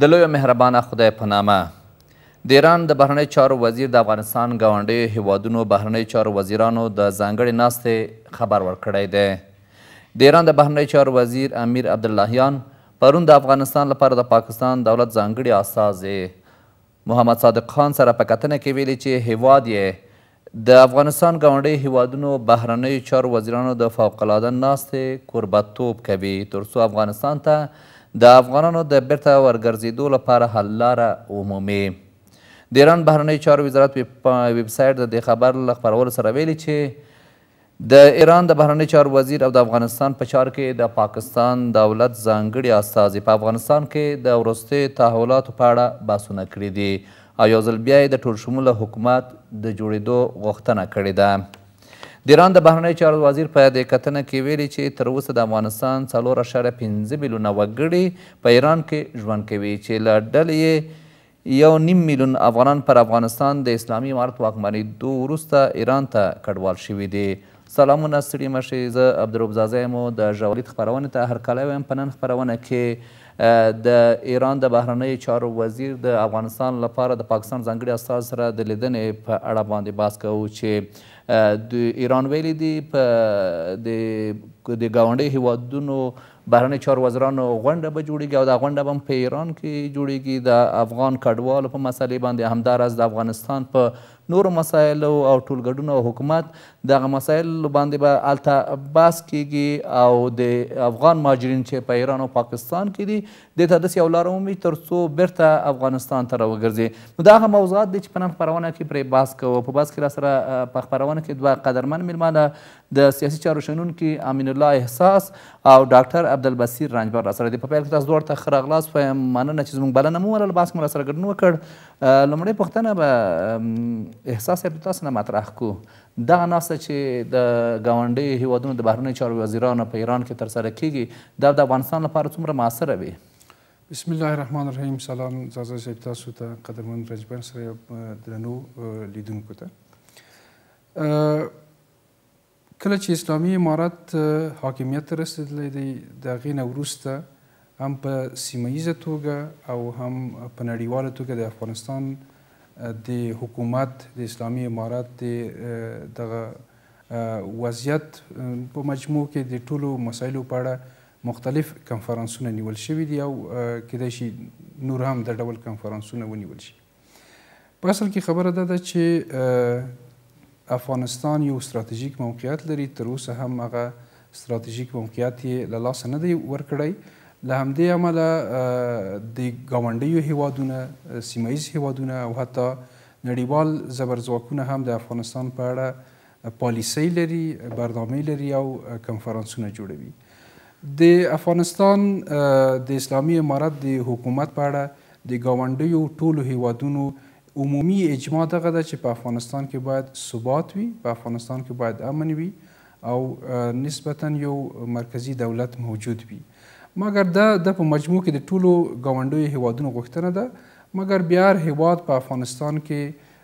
د لوی مهربانه خدای په نامه د ایران د بهرنی چارو وزیر د افغانستان ګاونډي هیوادونو بهرنی چارو وزیرانو د ځانګړې ناستې خبر ورکړی دی د ایران د بهرنی چارو وزیر امیر عبداللهیان پرون د افغانستان لپاره د پاکستان دولت ځانګړي استازي محمد صادق خان سره په کتنه کې ویلي چې هیواد یې د افغانستان ګاونډیو هیوادونو بهرنیو چارو وزیرانو د فوق العاده ناستې کوربه توب کوي ترڅو افغانستان ته د افغانانو د بیرته ورګرځیدو لپاره حل لاره ومومي د ایران بهرنیو چارو وزارت ویب سایټ د دې خبر له خپرولو سره ویلي چې د ایران د بهرنیو چارو وزیر او د افغانستان په چارو کې د پاکستان دولت ځانګړي استازي په افغانستان کې د وروستیو تحولاتو په اړه بحثونه کړي دي او یو ځل بیا یې د ټولشموله حکومت د جوړېدو غوښتنه کړې ده. د ایران د بهرنیو چارو وزیر په دې کتنه کې ویلي چې تر اوسه د افغانستان څلور اعشاریه پنځه میلیونه وګړي په ایران کې ژوند کوي چې له ډلې یې یو نیم میلیون افغانان پر افغانستان د اسلامي امارت واکمنېدو وروسته ایران ته کډوال شوي دي. سلامونه ستړي مه شئ زه عبدالروف ځاځی یم او د ژاولید خپرونې ته هرکلی وایم په نن خپرونه کې د ایران د بهرنیو چارو وزیر د افغانستان لپاره د پاکستان ځانګړي استازي سره د لیدنې په اړه باندې بحث کوو چې د ایران ویلي دي په د د ګاونډیو هیوادونو بهرنیو چارو وزرانو غونډه به جوړیږي او دا غونډه به هم په ایران کې جوړیږي د افغان کډوالو په مسئلې باندې همدا راز د افغانستان په نورو مسایلو او ټولګډون او حکومت دغه مسایل باندې به هلته بحث کیږي او د افغان مهاجرین چې په ایران او پاکستان کې دي دې ته داسې یو لار ومومي ترڅو بیرته افغانستان ته راوګرځي نو دا هغه موضوعات دي چې په نن خپرونه کې پرې بحث کوو په بحث کې راسره په خپرونه کې دوه قدرمن میلمانه د سیاسي چارو شنونکي امین الله احساس او ډاکټر عبدالبصیر رنجبر را سره دي په پیل کې تاسو دواړو ته ښه راغلاست وایم مننه چې زموږ بلنه مو ومنله بحث کې مو را سره ګډون وکړ لومړۍ پوښتنه به احساس صاحب له تاسو نه مطرح کړو دغه ناسته چې د ګاونډیو هیوادونو د بهرنیو چارو وزیرانو په ایران کې ترسره کیږي دا د افغانستان لپاره څومره موثره وي بسم الله الرحمن الرحیم سلام زازا صاحب تاسو ته قدرمن رجبن سره درنو لیدونکو ته کله چې اسلامي امارت حاکمیت ته رسېدلی دی، د هغې نه وروسته هم په سیمه ییزه توګه او هم په نړیواله توګه د افغانستان د حکومت د اسلامي امارت د دغه وضعیت په مجموع کې د ټولو مسایلو په اړه مختلف کنفرانسونه نیول شوي دي او کېدای شي نور هم دا ډول کنفرانسونه ونیول شي. په اصل کې خبره دا ده چې افغانستان یو ستراتیژیک موقعیت لري تر اوسه هم هغه ستراتیژیک موقعیت یې له لاسه نه دی ورکړی له همدې امله د ګاونډیو هیوادونه سیمایز هیوادونه او حتی نړیوال زبرځواکونه هم د افغانستان په اړه پالیسۍ لري، برنامې لري او کنفرانسونه جوړوي. د افغانستان د اسلامي امارت د حکومت په اړه د ګاونډیو ټولو هېوادونو عمومي اجماع دغه ده چې په افغانستان کې باید ثبات وي، په افغانستان کې باید امن وي او نسبتاً یو مرکزي دولت موجود وي. مګر دا د په مجموع کې د ټولو ګاونډیو هېوادونو غوښتنه ده، مګر بیا هر هېواد په افغانستان کې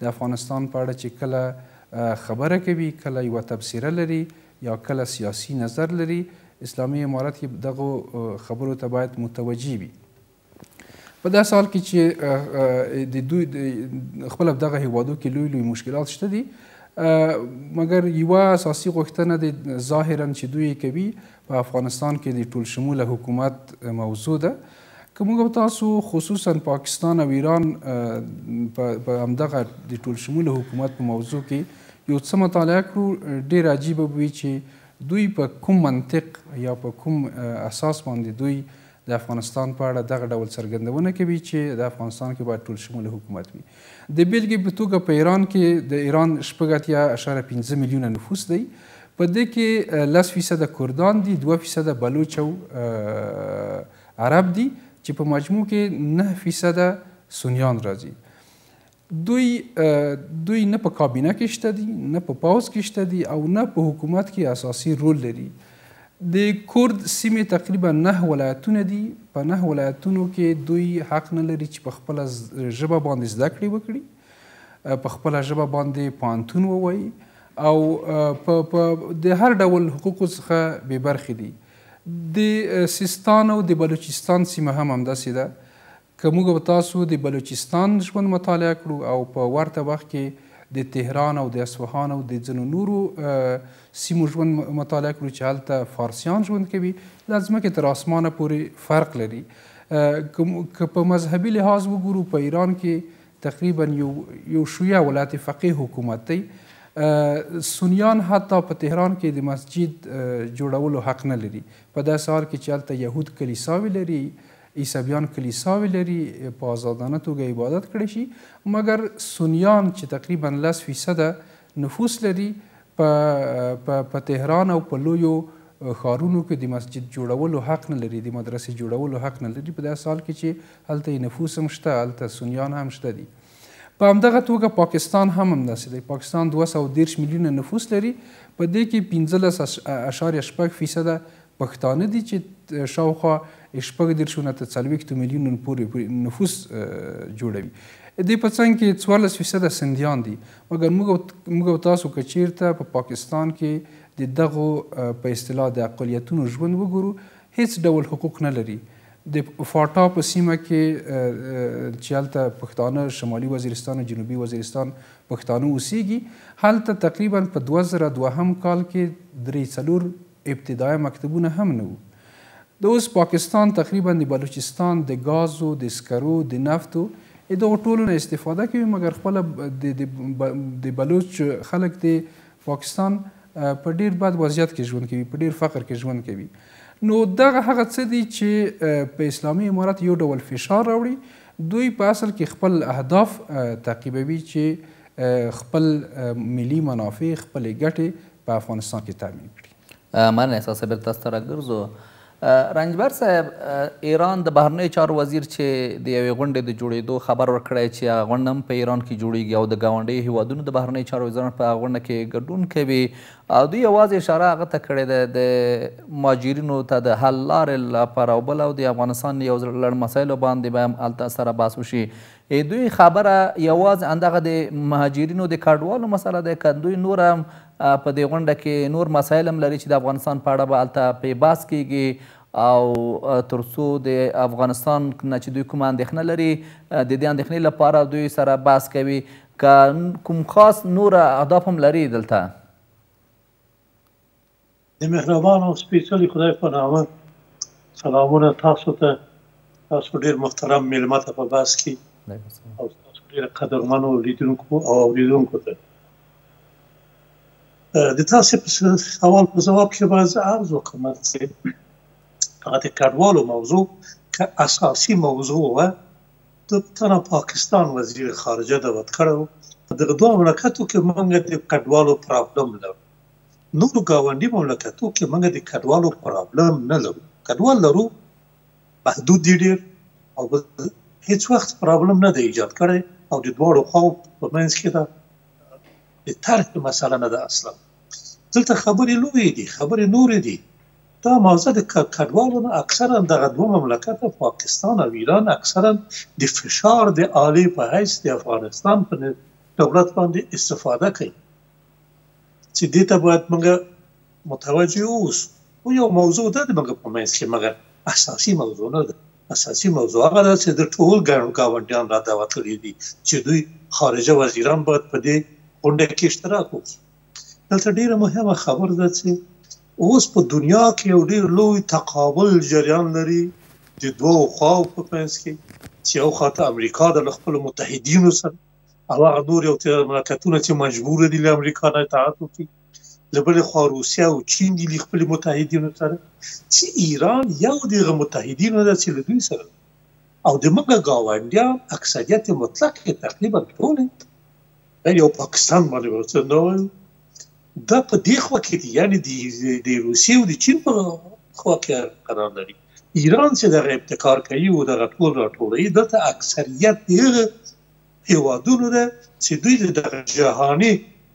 د افغانستان په اړه چې کله خبره کوي، کله یوه تبصره لري یا کله سیاسي نظر لري، اسلامي امارت یې دغو خبرو ته باید متوجه وي. په داسې حال کې چې د دوی خپل دغه هیوادو کې لوی لوی مشکلات شته دي مګر یوه اساسي غوښتنه د ظاهرا چې دوی کوي په افغانستان کې د ټول شموله حکومت موضوع ده که موږ او تاسو خصوصا پاکستان او ایران په همدغه د ټولشموله حکومت په موضوع کې یو څه مطالعه کړو ډیر عجیبه به وي چې دوی په کوم منطق یا په کوم اساس باندې دوی د افغانستان په اړه دغه ډول څرګندونه کوي چې د افغانستان کې باید ټول شمول حکومت وي د بېلګې په توګه په ایران کې د ایران شپږ اتیا اعشاره پنځه میلیونه نفوس دی، په دې کې لس فیصده کردان دي، دوه فیصده بلوچ او عرب دي چې په مجموع کې نهه فیصده سنیان راځي. دوی دوی نه په کابینه کې شته دي، نه په پوځ کې شته دي او نه په حکومت کې اساسي رول لري. د کرد سیمې تقریبا نهه ولایتونه دي، په نهه ولایتونو کې دوی حق نه لري چې په خپله ژبه باندې زده کړې وکړي، په خپله ژبه باندې پوهنتون ووايي او په په د هر ډول حقوقو څخه بې برخې دي. د سیستان او د بلوچستان سیمه هم همداسې ده، که موږ او تاسو د بلوچستان ژوند مطالعه کړو او په ورته وخت کې د تهران او د اصفهان او د ځینو نورو سیمو ژوند مطالعه کړو چې هلته فارسیان ژوند کوي له ځمکې تر آسمانه پورې فرق لري که په مذهبي لحاظ وګورو په ایران کې تقریبا یو یو شیعه ولایت فقیه حکومت دی سنیان حتی په تهران کې د مسجد جوړولو حق نه لري په داسې حال کې چې هلته یهود کلیساوې لري عیسویان کلیساوې لري په ازادانه توګه عبادت کړی شي مګر سنیان چې تقریبا لس فیصده نفوس لري په په په تهران او په لویو ښارونو کې د مسجد جوړولو حق نه لري د مدرسې جوړولو حق نه لري په داسې حال کې چې هلته یې نفوس هم شته هلته سنیان هم شته دي په همدغه توګه پاکستان هم همداسې دی. پاکستان دوه سوه او دېرش میلیونه نفوس لري، په دې کې پنځلس اعشاریه شپږ فیصده پښتانه دي چې شاوخوا شپږ دېرشونه تر څلوېښتو میلیونو پورې نفوس جوړوي. دې په څنګ کې څوارلس فیصده سندیان دي، مګر موږ او تاسو که چېرته په پاکستان کې د دغو په اصطلاح د اقلیتونو ژوند وګورو، هېڅ ډول حقوق نه لري، د فاټا په سیمه کې چې هلته پښتانه شمالي وزیرستان او جنوبي وزیرستان پښتانه اوسیږي هلته تقریبا په دوه زره دوهم کال کې درې څلور ابتدایه مکتبونه هم نه وو د اوس پاکستان تقریبا د بلوچستان د ګازو د سکرو د نفتو دغو ټولو نه استفاده کوي مګر خپله د بلوچ خلک د پاکستان په ډیر بد وضعیت کې ژوند کوي په ډیر فقر کې ژوند کوي نو دغه هغه څه دي چې په اسلامي امارت یو ډول فشار راوړي دوی په اصل کې خپل اهداف تعقیبوي چې خپل ملي منافع خپل ګټې په افغانستان کې تامین کړي مننه استاد صاحب بیرته تاسو ته راګرځو رنجبر صاحب ایران د بهرنیو چارو وزیر چې د یوې غونډې د جوړېدو خبر ورکړی چې هغه غونډه هم په ایران کې جوړیږي او د ګاونډیو هیوادونو د بهرنیو چارو وزارت په هغه غونډه کې ګډون کوي او دوی یوازې اشاره هغه ته کړې ده د ماجرینو ته د حل لارې لپاره او بل او د افغانستان یو لړ مسایلو باندې به هم هلته سره بحث وشي ای دوی خبره یوازې اندغه د مهاجرینو د کډوالو مسله ده که دوی نور هم په دې غونډه کې نور مسایل هم لري چې د افغانستان په اړه به هلته پرې بحث کیږي او ترڅو د افغانستان نه چې دوی کومه اندېښنه لري د دې اندېښنې لپاره دوی سره بحث کوي که کوم خاص نور اهداف هم لري دلته د مهربان او سپیڅلي خدای په نامه سلامونه تاسو ته، ستاسو ډیر محترم میلمه ته په بس کې او ستاسو ډیر قدرمنو لیدونکو او اوریدونکو ته. د تاسو په سوال په ځواب کې باید زه عرض وکړم چې هغه د کډوالو موضوع که اساسي موضوع وه د تنه پاکستان وزیر خارجه دعوت کړی و په دغه دوه مملکتو کې موږ د کډوالو پرابلم لرو. نورو ګاونډي مملکتو کې موږ د کډوالو پرابلم نه لرو کډوال لرو محدود دي ډیر او هیڅ وخت پرابلم نه دی ایجاد کړی او د دواړو خواو په منځ کې دا د طرح مسله نه ده اصلا دلته خبرې لوی دي خبرې نورې دي دا موضوع د کډوالو نه اکثرا دغه دوه مملکت پاکستان او ایران اکثرا د فشار د آلې په حیث د افغانستان په دولت باندې استفاده کوي چې دې ته باید موږ متوجه اوسو خو یو موضوع ده د موږ په منځ کې مګر اساسي موضوع نه ده اساسي موضوع هغه ده چې د ټول ګڼو ګاونډیان را دعوت کړي دي چې دوی خارجه وزیران باید په دې غونډه کې اشتراک وکړي دلته ډیره مهمه خبره ده چې اوس په دنیا کې یو ډیر لوی تقابل جریان لري د دوو خواو په منځ کې چې یو خواته امریکا د خپل متحدینو سره او هغه نور یو تیر مملکتونه چې مجبور دي له امریکا نه اطاعت وکړي له بلې خوا روسیه او چین دي له خپل متحدینو سره چې ایران یو دغه متحدینو ده چې له دوی سره او د موږ ګاونډیان اکثریت مطلق یې تقریبا ټول دا یو پاکستان باندې ورته نه وایو دا په دې خوا کې دي یعنی د روسیې او د چین په خوا کې قرار لري ایران چې دغه ابتکار کوي او دغه ټول راټولوي دلته اکثریت دغه هېوادونو ده چې دوی د دغه جهاني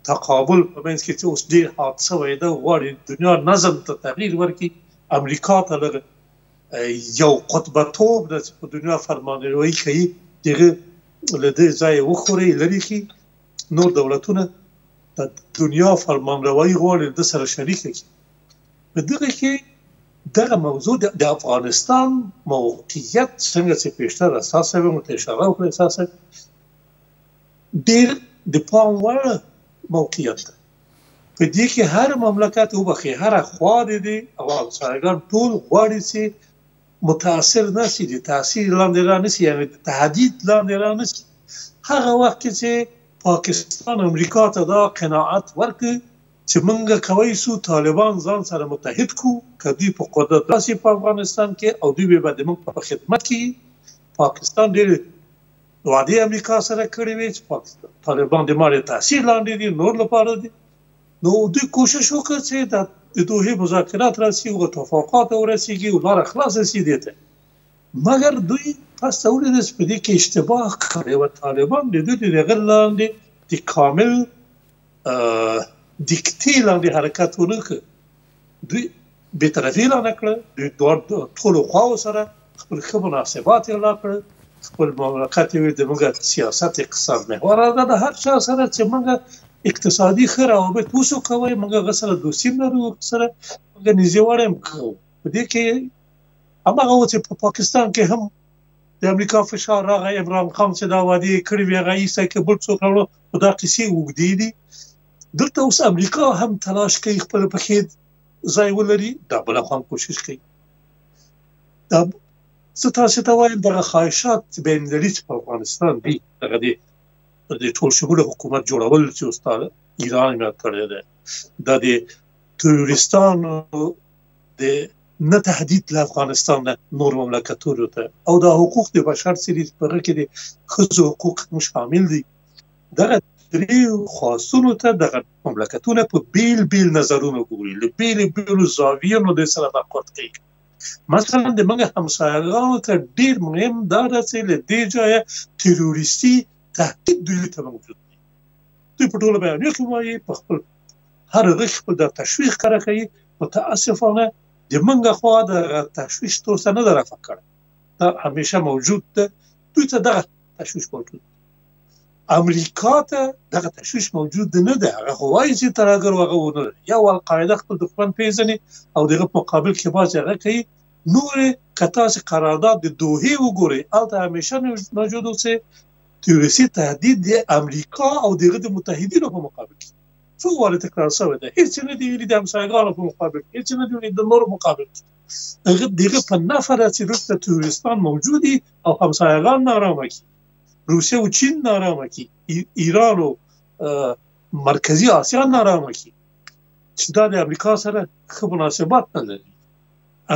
تقابل په منځ کې چې اوس ډېر حاد شوی ده غواړي د دنیا نظم ته تغیر ورکړي، امریکا ته له یو قطبه توب نه چې په دنیا فرمانروایي کوي د هغه له دې ځایه وښوروي، لرې کړي، نور دولتونه د دنیا فرمانروایي غواړي له ده سره شریکه کړي. په دغه کې دغه موضوع د افغانستان موقعیت څنګه چې پیشتر اساس به مو ته اشاره وکړه اساس ډیر د پام وړ موقعیت ده په دې کې هر مملکت وبخي هر خوا دي او افسرګان ټول غواړي چې متاثر نشي د تاثیر لاندې را نشي یعنی د تهدید لاندې را نشي هغه وخت چې پاکستان امریکا ته دا قناعت ورکړي چه مونږ کوی سو طالبان ځان سره متحد کړو که دوی په قدرت راسي په افغانستان کي او دوی به دمونږ په خدمت کي يي پاکستان ډيري وعدي امريکا سره کړي وي چه پاکستان طالبان د ماريا تاثير لاندي دي نور لپاره دي نو دوی کوشش وکړ چه د دوحي مذاکرات راسي او توفاقات ورسيږي او لاره خلاصه سي دي ته مګر دوی تاسو ته وليدل چه په دي کي اشتباه کړي وه طالبان د دوی د يرغل لاندي د کامل دیکتی لاندې حرکت ونه کړ دوی به طرفي اعلان کړ دوی دوه ټول خواو سره خپل ښه مناسبات اعلان کړ خپل مملکت وي د موږ سیاست اقتصاد محور ده د هر چا سره چې موږ اقتصادي ښه روابط وسو کوي موږ غسر دوستي لرو سره موږ نږدې وړم کوو په دې کې هغه و چې په پاکستان کې هم د امریکا فشار راغی عمران خان چې دا وادي کړی وی هغه یې سکه بل څوک راوړو خو دا قصې اوږدې دي دلته اوس امریکا هم تلاش کوي خپل پښې ځای ولري دا بل خو هم کوشش کوي دا زه تاسو ته وایم دغه خواهشات چې بین المللي چې په افغانستان دي دغه دي د ټول شموله حکومت جوړول چې استاد ایران ملاتړ دی د تروریستانو د نه تهدید له افغانستان نه نور مملکتونو ته او دا حقوق د بشر چې دي په هغه کې د ښځو حقوق هم شامل دي دغه درې خواستونو ته دغه مملکتونه په بیل بیل نظرونو ګوري له بیل بیل زاویو نو د سره برخورد کوي مثلا د موږ همسایګانو ته ډیر مهم دا ده چې له دې ځایه تروریستي تهدید دوی ته موجود دی دوی په ټولو بیانیو کې وایي په خپل هر غږ خپل د تشویش ښکاره کوي، متاسفانه د مونږ خوا د هغه تشویش تور ته نه ده رفع کړی، دا همیشه موجود ده، دوی ته دغه تشویش موجود ده. امریکا ته دغه تشویش موجود نه ده، هغه خو وایي چې ترهګرو هغه ونه لري، یو القاعده خپل دښمن پیژني او د هغه په مقابل کې باز هغه کوي، نور که تاسې قرارداد د دوحې وګورئ هلته همیشه موجود و چې تروریستي تهدید د امریکا او د هغه د متحدینو په مقابل کې څو وارې تکرار شوی دی هیڅ نه دی ویلي د همسایګانو په مقابل کې هیڅ نه دی ویلي د نورو مقابل کې هغه دغه په نفع ده چې دلته تروریستان موجود دي او همسایګان نارامه کړي روسیه او چین نارامه کړي ایران او مرکزی آسیا نارامه کړي چې دا د امریکا سره ښه مناسبت نه لري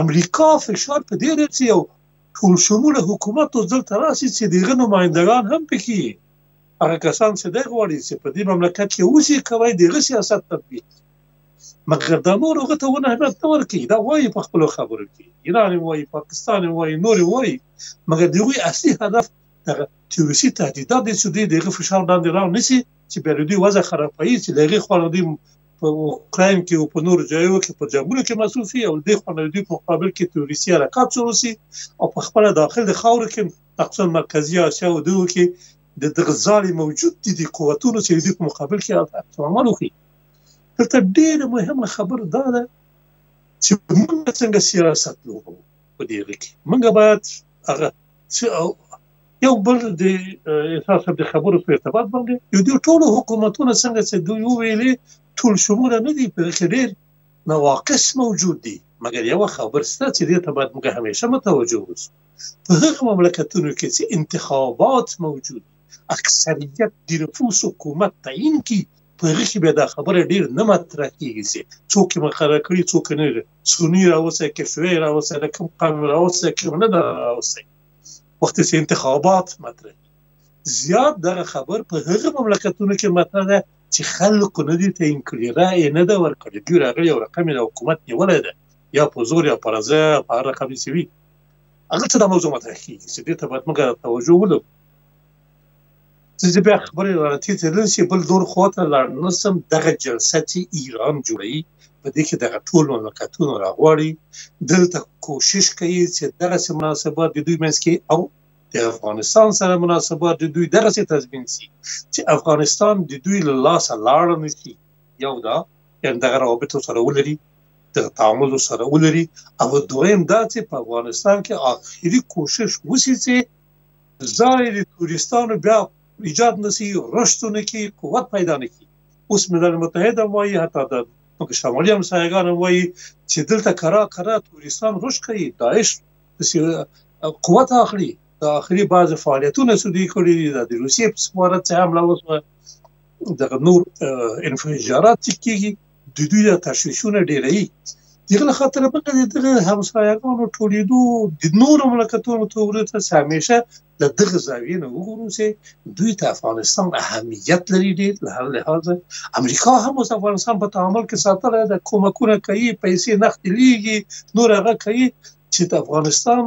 امریکا فشار په دې رسي او ټول شموله حکومت اوس دلته راسي چې دغه نمایندګان هم پکې هغه کسان چې دی غواړي چې په دې مملکت کې اوسي کوي د هغه سیاست تطبیق مګر دا نور هغه ته ونه اهمیت نه ورکوي دا وایي په خپلو خبرو کې ایران وایي پاکستان وایي نور وایي مګر د هغوی اصلي هدف دغه تیوریسي تهدیدات دی چې دوی د هغه فشار لاندې را نیسي چې بیا دوی وضع خرابوي چې له هغې خوا له دوی په اوکراین کې او په نور ځایو کې په جنګونو کې مصروف وي او دې خوا له دوی په مقابل کې تیوریسي حرکات شروع شي او په خپله داخل د خاورو کې اقصا مرکزي اسیا او دغو کې د دغه ځالې موجود دي د قوتونو چې د په مقابل کې هلته عمل وکړي دلته ډېره مهمه خبره دا ده چې موږ څنګه سیاست لوبو په دې هغه کې موږ باید هغه چې یو بل د احساس د خبرو په ارتباط باندې یو د ټولو حکومتونو څنګه چې دوی ویلي ټول شموله نه دي په کې ډېر نواقص موجود دي مګر یو خبر ست چې دې ته باید موږ همیشه متوجه اوسو په هغه مملکتونو کې چې انتخابات موجود اکثریت د نفوس حکومت تعین کی په هغه کې بیا دا خبره ډیر نه مطرح کیږي چې څوک مقرر کړي څوک نه لري سنی راوسه کې شوی راوسه د کوم قام راوسه کې نه دا راوسه وخت چې انتخابات مطرح زیات دغه خبر په هغه مملکتونو کې مطرح ده چې خلکو نه دي تعین کړي رائے نه ده ورکړي دوی راغلي او رقم د حکومت نیولې ده یا په زور یا په رضا په هر رقم سوي هغه څه د موضوع مطرح کیږي چې دې ته باید موږ توجه ولرو چې بیا خبرې راتې تلل شي بل دور خواته لاړ نسم دغه جلسه چې ایران جوړي په دې کې دغه ټول مملکتونه راغواړي دلته کوشش کوي چې دغه مناسبات د دوی منځ کې او د افغانستان سره مناسبات د دوی دغه څه تضمین شي چې افغانستان د دوی له لاسه لاړ نشي یو دا یعنی دغه روابط سره ولري د تعامل سره ولري او دویم دا چې په افغانستان کې آخري کوشش وسی چې ځای د توریستانو بیا ایجاد نسی رشتونه کې قوت پیدا نکی اوس ملل متحد هم وایي حتی د پکې شمالي همسایګان هم وایي چې دلته کرا کرا توریستان رشد کوي داعش قوت اخلي د آخري بعض فعالیتونه چې دوی کړي دي د روسیې په سفارت څخه حمله وسوه دغه نور انفجارات چې کیږي د دوی دا تشویشونه ډېروي دغه له خاطره به د دغه همسایګانو ټولېدو د نورو مملکتونو توغلو ته چې همیشه له دغه زاویې نه وګورو چې دوی ته افغانستان اهمیت لري ډېر له هر لحاظه امریکا هم اوس افغانستان په تعامل کې ساتلی د کومکونه کوي پیسې نقدې لیږي نور هغه کوي چې د افغانستان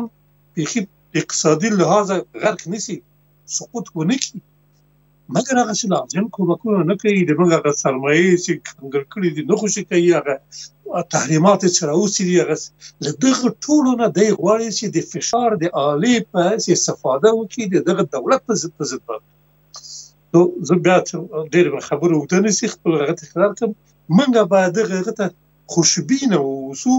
بیخي اقتصادي لحاظه غرق نسی سقوط ونه کړي مګر هغه چې لازم کومکونه نه کوي د موږ هغه سرمایې چې کنګل کړي دي نه خوشې کوي هغه تحریمات چې راوستي دي هغه له دغه ټولو نه دی غواړي چې د فشار د آلې په استفاده وکړي د دغه دولت په ضد په ضد باندې نو زه بیا ډېر خبرو اوږده نه سي خپل هغه تکرار کوم موږ باید دغه هغه ته خوشبینه واوسو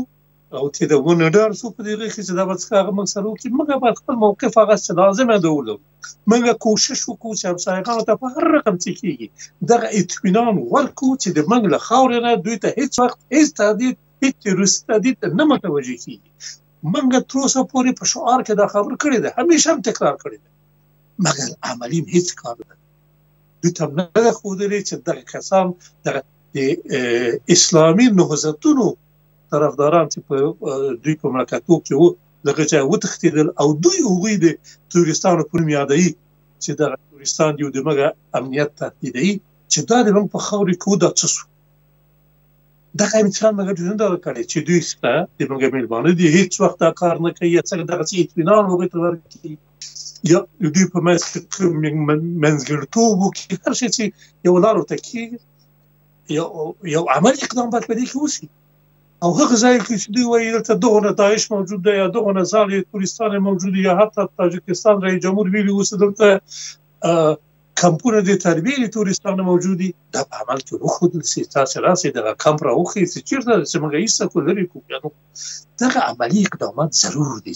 او چې د ونه ډار سو په دې کې چې دا به څه هغه موږ سره وکړي موږ باید خپل موقف هغه څه لازمه ده ولرو موږ کوشش وکړو چې همسایګانو ته په هر رقم چې کېږي دغه اطمینان ورکړو چې د موږ له خاورې نه دوی ته هیڅ وخت هیڅ تهدید هیڅ تروریستي تهدید ته نه متوجه کېږي موږ تر اوسه پورې په شعار کې دا خبره کړې ده همیشه هم تکرار کړې ده مګر عملي هیڅ کار نه دوی ته نه ده ښودلې چې دغه کسان دغه د اسلامي نهضتونو طرفداران چې په دوی په مملکتو کې وو لکه چې وتښتېدل او دوی هغوی د تروریستانو په نوم یادوي چې دغه تروریستان دي او د موږ امنیت تهدیدوي چې دا د موږ په خاورې کې دا څه سو دغه امتحان موږ ډېر نه دغه کړی چې دوی ستا د موږ مېلمانه دي هیڅ وخت دا کار نه کوي یا څنګه دغسې اطمینان هغوی ته ورکړي یا دوی په منځ کې منځګړتوب وکړي هر شی چې یو لار ورته کېږي یو یو عملي اقدام باید په دې کې وشي او هغه ځای کې چې دوی وایي دلته دغه نه داعش موجود دی یا دغه نه ځاله کوریستان موجود یا حتی تاجکستان رئیس جمهور ویلي اوس دلته کمپونه د تربیې د تورستان موجود دي دا په عمل کې وښودل سي تاسو راسي دغه کمپ راوخی چې چیرته چې موږ یې څه کولري کوو دغه عملی اقدامات ضرور دي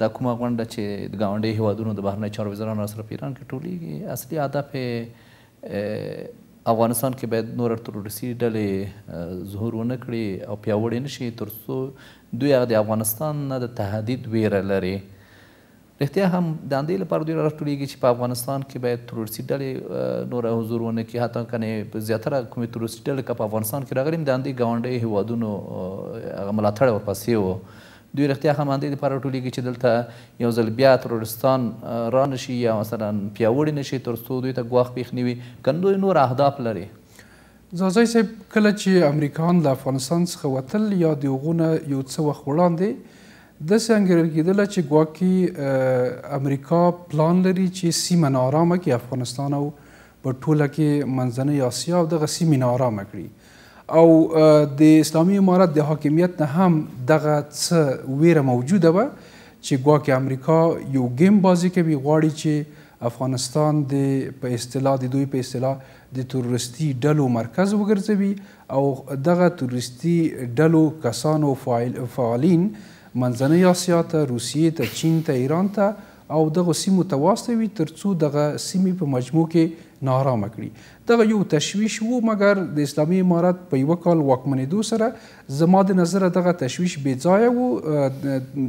دا کومه غونډه چې د ګاونډیو هېوادونو د بهرنیو چارو وزرانو سره په ایران کې ټولیږي، اصلي هدف یې افغانستان کې باید نور تروریستي ډلې ظهور ونه کړي او پیاوړې نه شي، تر څو دوی هغه د افغانستان نه د تهدید وېره لري. رښتیا هم د همدې لپاره دوی راټولیږي چې په افغانستان کې باید تروریستي ډلې نور حضور ونه کړي، حتی کنې په زیاتره کومې تروریستي ډلې که په افغانستان کې راغلي هم د همدې ګاونډیو هېوادونو هغه ملاتړی ورپسې و، دوی رښتیا هم همدې لپاره راټولېږي چې دلته یو ځل بیا تروریستان را نه شي یا مثلا پیاوړي نه شي تر څو دوی ته ګواښ پېښ نه وي، کنه دوی نور اهداف لري. ځاځی صاحب، کله چې امریکایان له افغانستان څخه وتل یا د هغو نه یو څه وخت وړاندې داسې انګېرل کېدله چې ګواکې امریکا پلان لري چې سیمه ناارامه کړي، افغانستان او په ټوله کې منځنۍ اسیا او دغه سیمې نه آرامه کړي او د اسلامي امارت د حاکمیت نه هم دغه څه ویره موجوده وه چې ګواکې امریکا یو ګیم بازی کوي غواړي چې افغانستان د په اصطلاح د دوی په اصطلاح د تروریستي ډلو مرکز وګرځوي او دغه تروریستي ډلو کسانو فعالین منځنۍ آسیا ته روسیې ته چین ته ایران ته او دغو سیمو ته واستوي تر څو دغه سیمې په مجموع کې ناارامه کړي. دغه یو تشویش وو مګر د اسلامي امارت په یوه کال واکمنېدو سره زما د نظره دغه تشویش بې ځایه وو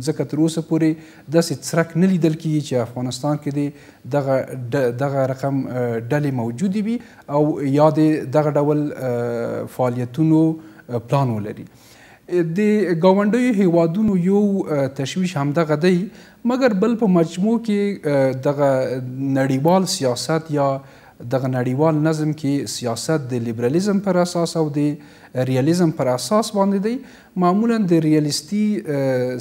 ځکه تر اوسه پورې داسې څرک نه لیدل کېږي چې افغانستان کې دې دغه دغه رقم ډلې موجودې وي او یا دې دغه ډول فعالیتونو پلان ولري. د ګاونډیو هېوادونو یو تشویش همدغه دی مګر بل په مجموع کې دغه نړیوال سیاست یا دغه نړیوال نظم کې سیاست د لیبرالیزم پر اساس او د ریالیزم پر اساس باندې دی معمولا د ریالیستی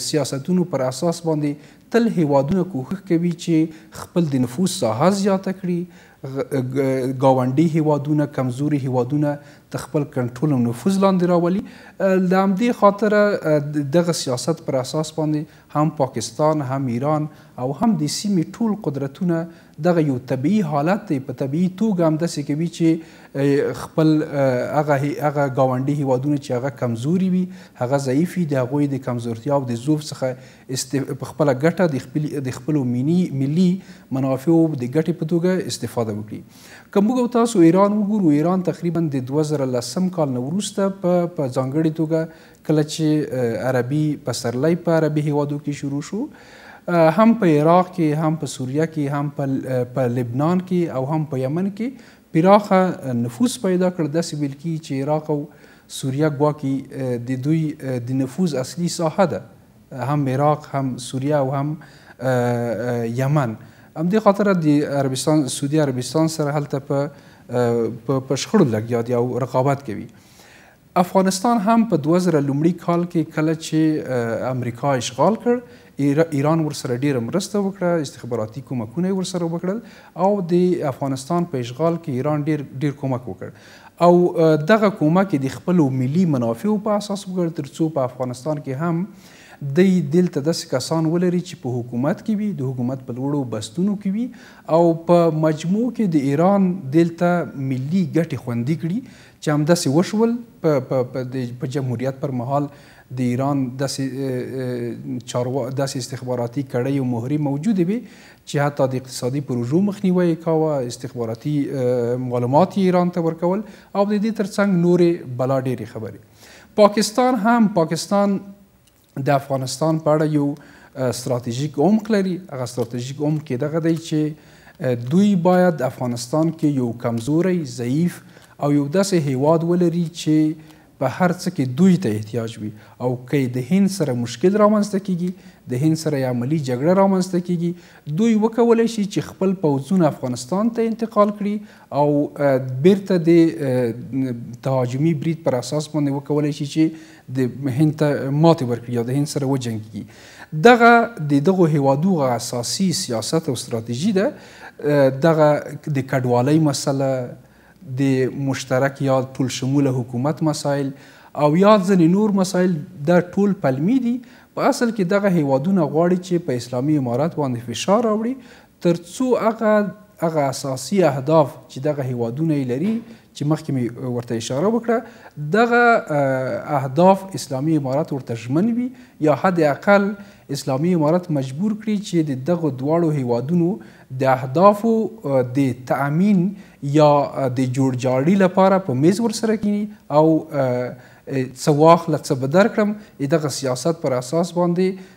سیاستونو پر اساس باندې تل هیوادونه کوښښ کوي چې خپل د نفوس ساحه زیاته کړي گاونډي هیوادونه کمزوري هیوادونه د خپل کنټرول او نفوذ لاندې راولي له همدې خاطره دغه سیاست پر اساس باندې هم پاکستان هم ایران او هم د سیمې ټول قدرتونه دغه یو طبیعي حالت دی په طبیعي توګه همداسې کوي چې خپل هغه هغه ګاونډي هیوادونه چې هغه کمزوري وي هغه ضعیف وي د هغوی د کمزورتیا او د ضعف څخه است... په خپل ګټه د خپل د خپل ملي ملي منافعو د ګټې په توګه استفاده وکړي که موږ تاسو ایران وګورو ایران تقریبا د 2010 کال نه وروسته په په ځانګړي توګه کله چې عربي پسرلی په عربي هېوادو کې شروع شو هم په عراق کې هم په سوریه کې هم په لبنان کې او هم په یمن کې پراخه نفوذ پیدا کړ داسې ویل کیږي چې عراق او سوریه ګواکي د دوی د نفوذ اصلي ساحه ده هم عراق هم سوریه او هم یمن همدې خاطر د عربستان سعودي عربستان سره هلته په په شخړو لګیا دي او رقابت کوي افغانستان هم په دوه زره لومړي کال کې کله چې امریکا اشغال کړ ایران ورسره ډیره مرسته وکړه استخباراتي کومکونه ورسره وکړل او د افغانستان په اشغال کې ایران ډیر ډیر کومک وکړ او دغه کومک د خپل ملي منافع په اساس وکړ ترڅو په افغانستان کې هم د دلته داسې کسان ولري چې په حکومت کې وي د حکومت په لوړو بستونو کې وي او په مجموع کې د ایران دلته ملي ګټې خوندي کړي چې همداسې وشول په په په د په جمهوریت پر مهال د ایران داسې چاروا داسې استخباراتي کړۍ او مهرې موجودې وي چې حتی د اقتصادي پروژو مخنیوی یې کاوه استخباراتي معلومات یې ایران ته ورکول او د دې ترڅنګ نورې بلا ډېرې خبرې پاکستان هم پاکستان د افغانستان په اړه یو ستراتیژیک عمق لري هغه ستراتیژیک عمق کې دغه دی چې دوی باید افغانستان کې یو کمزوری ضعیف او یو داسې هیواد ولري چې په هر څه کې دوی ته احتیاج وي او که د هند سره مشکل رامنځته کیږي د هند سره یا عملی جګړه رامنځته کیږي دوی وکولی شي چې خپل پوځونه افغانستان ته انتقال کړي او بیرته د تهاجمي برید پر اساس باندې وکولای شي چې د هند ته ماتې ورکړي او د هند سره وجنګي دغه د دغه هیوادو غ اساسي سیاست او ستراتیژي ده دغه د کډوالۍ مسله د مشترک یا ټول شموله حکومت مسایل او یا ځنې نور مسایل دا ټول پلمي دي په اصل کې دغه هیوادونه غواړي چې په اسلامي امارت باندې فشار راوړي تر څو هغه هغه اساسي اهداف چې دغه هېوادونه یې لري چې مخکې مې ورته اشاره وکړه دغه اهداف اسلامي امارت ورته ژمن وي یا حد اقل اسلامي امارت مجبور کړي چې د دغه دواړو هېوادونو د اهدافو د تأمین یا د جوړجاړي لپاره په میز ورسره کینی او څه واخله څه به درکړم دغه سیاست پر اساس باندې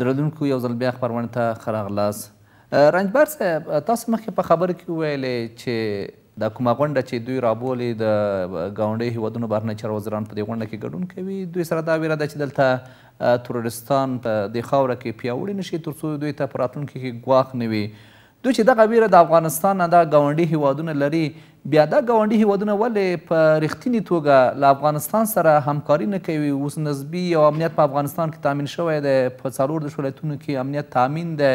درنونکو یو ځل بیا خپرونې ته ښه راغلاست. رنجبر صاحب تاسو مخکې په خبرو کې وویلې چې دا کومه غونډه چې دوی رابولي د ګاونډیو هیوادونو بهرنی چارو وزیران په دې غونډه کې ګډون کوي دوی سره دا ویره ده چې دلته تروریستان په دې خاوره کې پیاوړي نشي ترڅو دوی ته په راتلونکي کې ګواښ نه وي دوی چې دغه ویره د افغانستان نه دا ګاونډي هیوادونه لري، بیا دا ګاونډي هیوادونه ولې په ریښتیني توګه له افغانستان سره همکاري نه کوي؟ اوس نسبي یو امنیت په افغانستان کې تامین شوی دی، په څلور دېرش ولایتونو کې امنیت تامین دی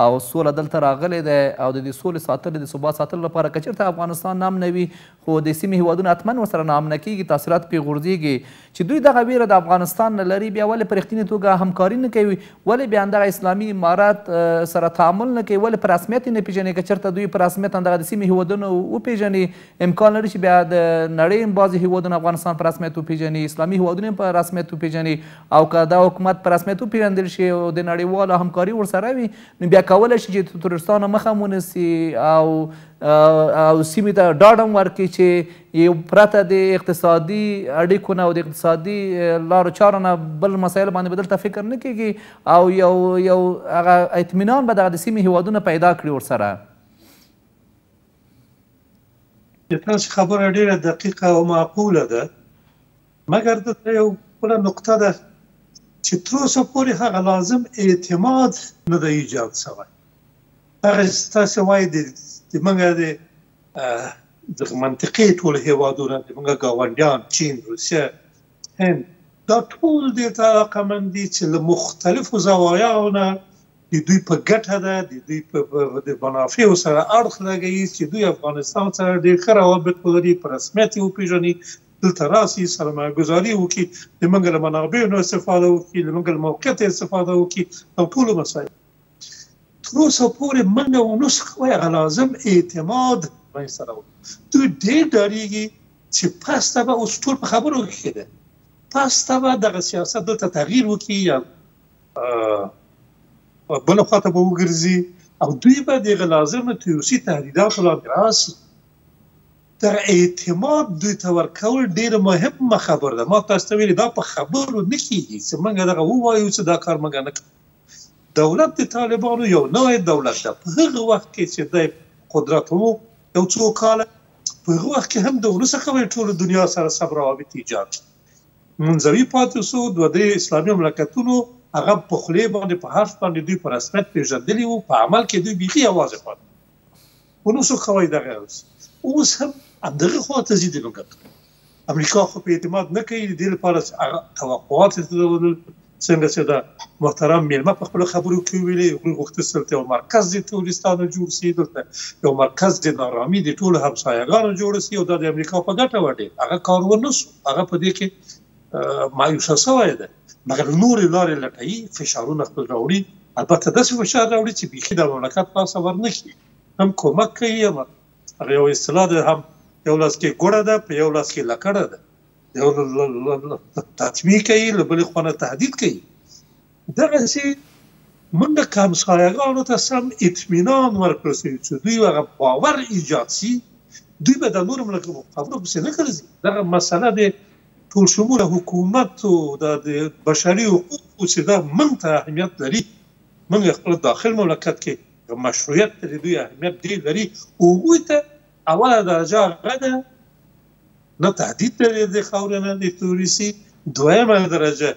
او سوله دلته راغلې ده او د دې سولې ساتل د ثبات ساتلو لپاره که چیرته افغانستان نامنه وي، خو د سیمې هیوادونه حتماً ورسره ناامنه کیږي، تاثیرات پرې غورځیږي چې دوی دغه ویره د افغانستان نه لري، بیا ولې په رښتینې توګه همکاري نه کوي؟ ولې بیا همدغه اسلامي امارت سره تعامل نه کوي؟ ولې په رسمیت یې نه پیژني؟ که چېرته دوی په رسمیت همدغه د سیمې هیوادونه وپیژني، امکان لري چې بیا د نړۍ هم بعضې هیوادونه افغانستان په رسمیت وپیژني، اسلامي هیوادونه په رسمیت وپیژني او که دا حکومت په رسمیت وپیژندل شي او د نړیواله همکاري ورسره وي، نو بیا کولای شي چې د تروریستانو مخه هم ونیسي او او سیمې ته ډاډ هم ورکړي چې یو پرته د اقتصادي اړیکو نه او د اقتصادي لارو چارو نه بل مسایل باندې به دلته فکر نه کېږي او یو یو هغه اطمینان به دغه د سیمې هیوادونه پیدا کړي ورسره تاسو خبره ډیره دقیقه او معقوله ده مګر دلته یو بل نقطه ده چې تر اوسه پورې هغه لازم اعتماد نه دی ایجاد شوی هغه ستاسو وای د موږ د د منطقې ټول هیوادونه د موږ گاونډیان چین روسیه هند دا ټول د علاقه من دي چې له مختلفو زوایاو نه د دوی په ګټه ده د دوی په د منافع سره اړخ لګوي چې دوی افغانستان سره ډېر ښه روابط ولري په رسمیت یې وپېژني دلته راسي سرمایه ګزاري وکړي د موږ له منابعو نه استفاده وکړي له موږ له موقعیت استفاده وکړي او ټولو مسایلو تر اوسه پورې منډه ونه شو کوی هغه لازم اعتماد منځته راوړو دوی ډېر ډارېږي چې پسته به اوس ټول په خبرو کې ده پسته به دغه سیاست دلته تغییر وکړي یا بل خواته به وګرځي او دوی به دغه لازم تیوسي تهدیدات لاندې راسي تر اعتماد دوی ته ورکول ډېر مهمه خبره ده ما تاسو ته ویلي دا په خبرو نه کیږي چې موږ دغه ووایو چې دا کار موږ نه کوو دولت د طالبانو یو نوی دولت ده، په هغه وخت کې چې دی په قدرت وو یو څو کاله، په هغه وخت کې هم د غلو څخه به یې ټولو دنیا سره سم روابط ایجاد شي، منزوي پاتې سو، دوه دې اسلامي مملکتونو هغه په خولې باندې په حرف باندې دوی په رسمیت پېژندلي وو، په عمل کې دوی بیخي یوازې پاتې سول. ونو څوک خوای دغه اوس هم دغه خو ته زیدل وکړ امریکا خو په اعتماد نه کوي د دې لپاره توقعات یې درلودل څنګه چې دا محترم میلمه په خپل خبرو کې ویلي غوی غوښتل سلته یو مرکز د تورستانو جوړ سي دلته یو مرکز د نارامي د ټولو همسایګانو جوړ سي او دا د امریکا په ګټه وډي هغه کار ونه سو هغه په دې کې مایوسه شوی دی مګر نورې لارې لټوي فشارونه خپل راوړي البته داسې فشار راوړي چې بیخي د مملکت لاسه ورنشي هم کومک کوي هم هغه یو اصطلاح ده هم یو لاس کې ګوړه ده په یو لاس کې لکړه ده یو تطمیع کوي له بلې خوا نه تهدید کوي دغسې موږ د همسایهګانو ته سم اطمینان ورکړل شوي چې دوی هغه باور ایجاد شي دوی به د نورو ملکونو خبرو پسې نه ګرځي دغه مسله د ټول شموله حکومت او د بشري حقوقو چې دا موږ ته اهمیت لري، موږ خپل داخل مملکت کې د مشروعیت ته د دوی اهمیت ډېر لري او هغوی ته اوله درجه هغه ده نه تهدید د دې خاورې نه د تروریسي، دویمه درجه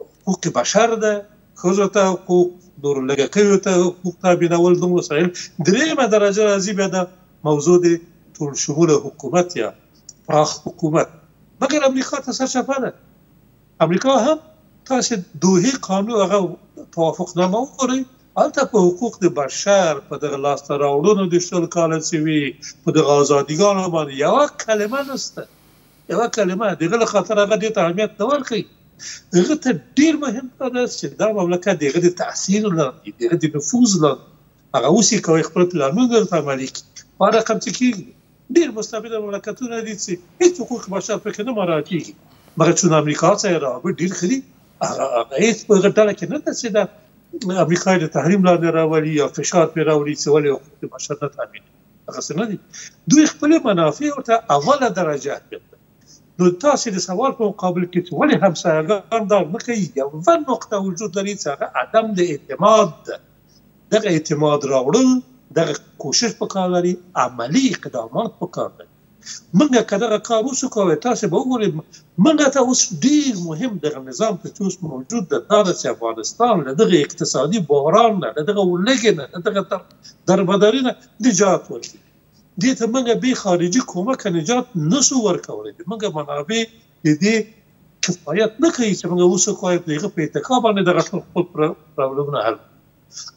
حقوق بشر ده، ښځو ته حقوق، نورو لږکیو ته حقوق تامینول دومره سهل، درېیمه درجه راځي بیا دا موضوع د ټول شموله حکومت یا پراخ حکومت مګر امریکا ته سرچپه ده امریکا هم تاسو دوه قانون هغه توافق نامه وګورئ هلته په حقوق د بشر په دغه لاسته راوړنو د شل کال چې وي په دغه ازادیګانو باندې یو کلمه نشته یو کلمه دغه له خاطر هغه دې ته اهمیت نه ورکوي هغه ته ډیر مهم کار دی چې دا مملکت دغه د تاثیر لاندې دغه د نفوذ لاندې هغه اوس یې کوي خپل پلانونه درته عملي کړي په هر رقم چې کېږي ډیر مستبد مملکتونه دي چی هیڅ حقوق بشر پکې نه مراعتیږي مګر چون امریکا سره یې روابط ډیر ښه دي هغه هغه هیڅ په دغه ډله کې نه ده چې د امریکا د تحریم لاندې راولي یا فشار پرې راوړي چې ولې حقوق بشر نه تامینوي هغه څه نه دي دوی خپل منافع ورته اوله درجه اهمیت لري نو تاسو د سوال په مقابل کې چې ولې همسایهګان دا نه کوي یوه نقطه وجود لري چې هغه عدم د اعتماد ده دغه اعتماد راوړل دغه کوشش په کار لري عملي اقدامات په کار لري موږ که دغه کار اوس وکړو تاسو به وګورئ موږ ته اوس ډیر مهم دغه نظام ته چې اوس موجود ده دا ده چې افغانستان له دغه اقتصادي بحران نه له دغه ولږې نه له دغه دربدري نه نجات ورکړي دې ته موږ بې خارجي کومکه نجات نسو ورکولی موږ منابع د دې کفایت نه کوي چې موږ اوس کوی د هغه په اتکا باندې دغه ټول خپل پرابلمونه حل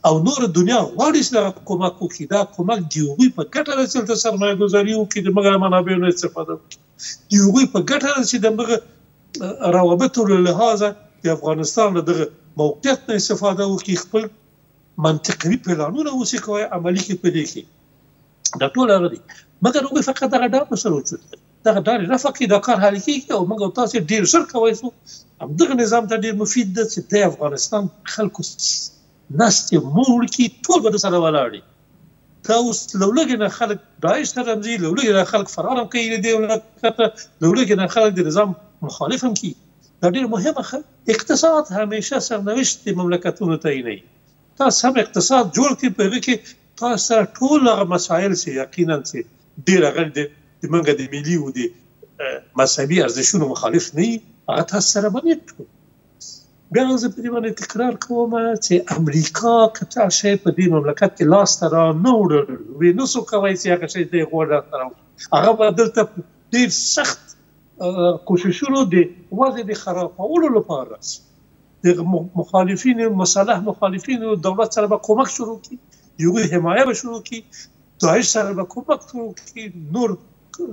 او نور دنیا غواړي چې دغه کومک وکړي دا کومک دی هغوی په ګټه ده چې دلته سرمایه ګذاري وکړي د موږ له منابعو نه استفاده وکړي د هغوی په ګټه ده چې د موږ روابطو له لحاظه د افغانستان له دغه موقعیت نه استفاده وکړي خپل منطقوي پلانونه اوسې کوی عملی کې پدې کې دا ټول هغه دي مګر هغوی فقط دغه ډام سره وجود لري دغه ډاري رفع کې دا کار حل کیږي او موږ او تاسو ډیر ژر کوی شو او دغه نظام ته ډیر مفید ده چې د افغانستان خلکو نست موړ کی ټول به سره ولاړی دا اوس لولګې نه خلک داعش ته رمزي لولګې نه خلک فرار هم کوي دې مملکت لولګې نه خلک د نظام مخالف هم کی دا ډیر مهمه خبره اقتصاد همیشه سرنوشت مملکتونو تعینوي تاسو هم اقتصاد جوړ کړئ په هغه کې تاسو سره ټول هغه مسایل چې یقینا چې ډیر هغه د موږ د ملي او د مذهبي ارزښتونو مخالف نه وي هغه تاسو سره باندې ټول بیا زه په دې باندې تکرار کوم چې امریکا که څه شی په دې مملکت کې لاس ته را نه وړل وي نو څه کوي چې هغه شی دې غوړ را سره هغه بدل ته ډیر سخت کوششونو دی وضع د خرابولو لپاره د مخالفینو مسلح مخالفینو دولت سره به کومک شروع کی یوه حمایه به شروع کی داعش سره به کومک شروع کی نور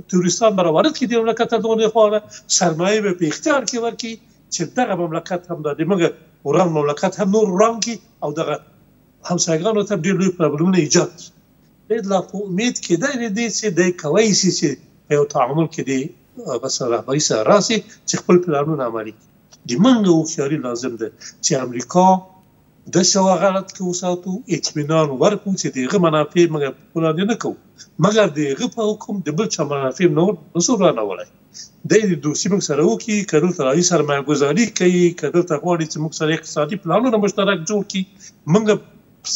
تروریستان به راوارد کی د مملکت ته دغه خواړه سرمایه به په اختیار کې ورکی چې دغه مملکت هم د موږ وران مملکت هم نور وران کی او دغه همسایګانو ته ډیر لوی پرابلمونه ایجاد کی باید لا په امید کې دی دی چې دی کوي چې په یو تعامل کې دی بس رهبری سره راسي چې خپل پلانونه عملي د منګه هوښیاري لازم ده چې امریکا داسې هغه حالت کې وساتو اطمینان ورکو چې د هغه منافع موږ په وړاندې نه کوو مګر د هغه په حکم د بل چا منافع نور نسو رانوړی دی د دوستي موږ سره وکړي که دلته راځي سرمایه ګذاري کوي که دلته غواړي چې موږ سره اقتصادي پلانونه مشترک جوړ کړي موږ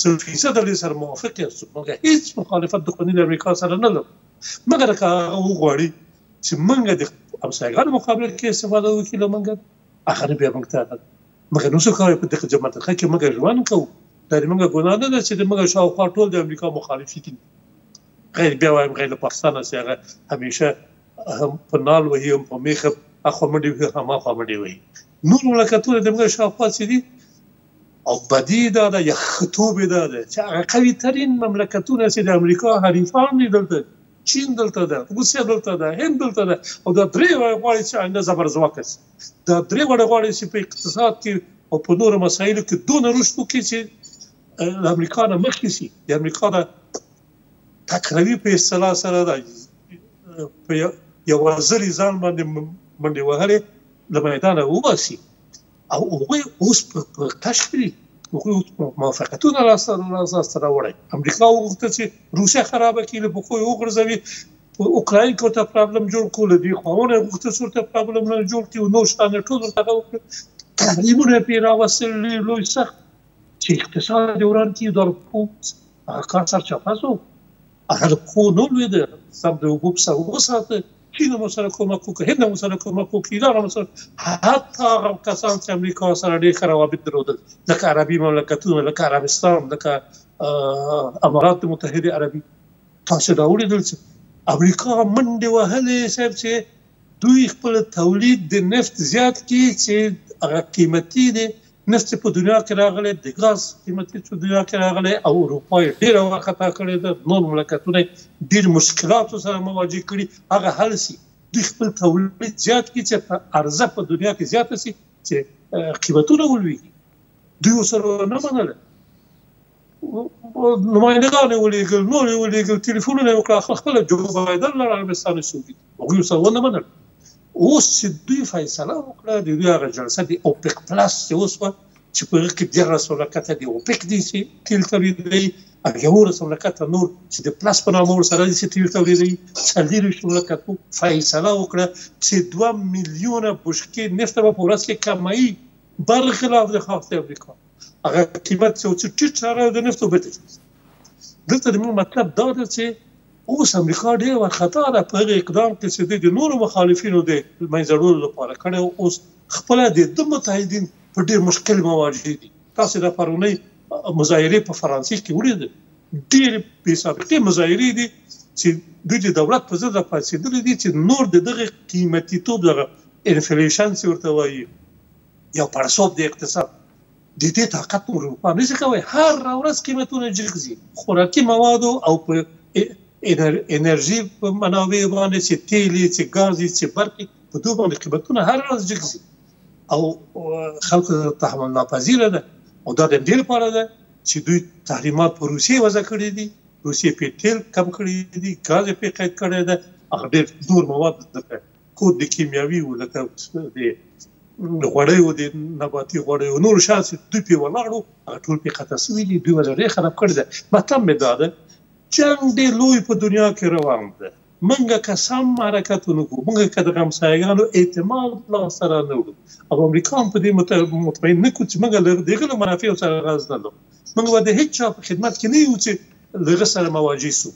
سل فیصد له سره موافق یاستو موږ هیڅ مخالفت دښمني د امریکا سره نه لرو مګر که هغه وغواړي چې موږ د همسایګانو مقابله کې استفاده وکړي له موږ هغه بیا موږ ته موږ نو څه کوي په دغه جماعت کې موږ ژوند کوو دا موږ ګناه نه ده چې موږ شاوخوا ټول د امریکا مخالف دي غیر بیا وایم غیر پاکستان چې هغه همیشه هم په نال وهي هم په میخه اخو منډي وي هم اخو منډي وي نور مملکتونه د موږ شاوخوا چې دي او بدی دا ده یا خطوب دا ده چې هغه قوي ترین مملکتونه چې د امریکا حریفان دي دلته چین دلته ده، روسیه دلته ده، هند دلته ده او دا درې واړه غواړي چې آینده زبرځواکه شي. دا درې واړه غواړي چې په اقتصاد کې او په نورو مسایلو کې دونه رشد وکړي چې له امریکا نه مخکې شي. د امریکا د تکروي په اصطلاح سره دا په یوه ځلي ځان باندې منډې وهلې له میدانه وباسي. او هغوی اوس په کشف دي هغوی اوس په موافقتونه لاسته لاسته راوړی امریکا وغوښتل چې روسیه خرابه کړي له پښو یې وغورځوي اوکراین کې ورته پرابلم جوړ کړو له دې خواونه یې غوښتل چې ورته پرابلمونه جوړ کړي او نور شیان یې ټول ورته هغه وکړل تحریمونه یې پرې راوستل ډېر لوی سخت چې اقتصاد یې وران کړي دا له پښو هغه کار سرچپه شو هغه کور نه لویده سم د اوبو په سر وساته چین مو سره کومک وکړ هند مو سره کومک وکړ ایران مو سره حتی هغه کسان چې امریکا سره ډېر ښه روابط درلودل لکه عربي مملکتونه لکه عربستان لکه امارات متحده عربي تاسو دا ولیدل چې امریکا منډې وهلې صاحب چې دوی خپل تولید د نفت زیات کی چې هغه قیمتي دی نفت چې په دنیا کې راغلی، د ګاز قیمت یې چې دنیا کې راغلی او اروپا یې ډېره وارخطا کړې ده، نور مملکتونه یې ډېرو مشکلاتو سره مواجه کړي، هغه حل شي، دوی خپل تولید زیات کړي چې عرضه په دنیا کې زیاته شي، چې قیمتونه ولوېږي، دوی ورسره ونه منله. نمایندګان یې ولېږل نور یې ولېږل ټلیفونونه یې وکړه خپله جو بایډن لاړ عربستان یې سعودي ته هغوی ورسره ونه منل اوس چې دوی فیصله وکړه د دوی هغه جلسه د اوپیک پلس چې اوس وه چې په هغه کې دیارلس مملکته د اوپیک دي چې تیل تولیدوي او یولس مملکته نور چې د پلس په نامه ورسره دي چې تیل تولیدوي څلېرویشت مملکتو فیصله وکړه چې دوه میلیونه بشکې نفت به په ورځ کې کموي برخلاف د خاص امریکا هغه قیمت چې اوس ټیټ راغی د نفتو بیرته دلته د موږ مطلب دا دی چې اوس امریکا ډېر وارخطا ده په هغه اقدام کې چې د نورو مخالفینو د منځه وړلو لپاره کړی اوس خپله د ده متحدین په ډېر مشکل مواجه دي تاسې د پرونۍ مظاهرې په فرانسې کې ولیدل ډېرې بې سابقې مظاهرې دي چې دوی د دولت په ضد راپاڅېدلي دي چې نور د دغه قیمتي توب دغه انفلیشن چې ورته وایي یو پړسوب د اقتصاد د دې طاقت نور روښانه نشي کوي هر ورځ قیمتونه جګزي خوراکي مواد او په انرژي په منابع باندې چې تیل چې غاز چې برق په دوه باندې قیمتونه هر ورځ جګزي او خلک تحمل ناپذیره ده او دا د دې لپاره ده چې دوی تحریمات په روسیې وضع کړی دي روسیې په تیل کم کړی دي غاز په قید کړی ده هغه ډیر نور مواد ذکر خو د کیمیاویو لکه د غوړیو د نباتي غوړیو نور شیان چې دوی پې ولاړو هغه ټول پې قطع سوي دي دوی ورته ډېر خراب کړی دی مطلب مې دا ده جنګ ډېر لوی په دنیا کې روان ده منګه که سم حرکت ونه کړو منګه که د همسایګانو اعتماد لاسته را نه وړو او امریکا هم په دې مطمئن نه کړو چې منګه له دغه له منافعو سره راز نه لرو منګه به د هیچا په خدمت کې نه یو چې له هغه سره مواجه سو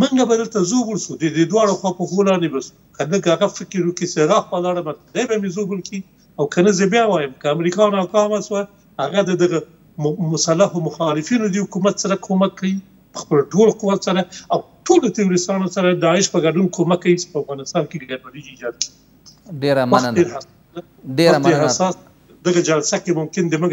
مونږ به دلته زوبل شو د دې دواړو خوا پښو لاندې به شو که لږ هغه فکر وکړي چې هغه خوا لاړم نو دی به مې زوبل کړي او که نه زه بیا وایم که امریکا ناکامه شوه هغه د دغه مسلحو مخالفینو د حکومت سره کومک کوي په خپل ټول قوت سره او ټولو تیوریستانو سره داعش په ګډون کومک کوي چې په افغانستان کې ګډوډي ایجاد کړي ډیره مننه ډیره مننه دغه جلسه کې ممکن د موږ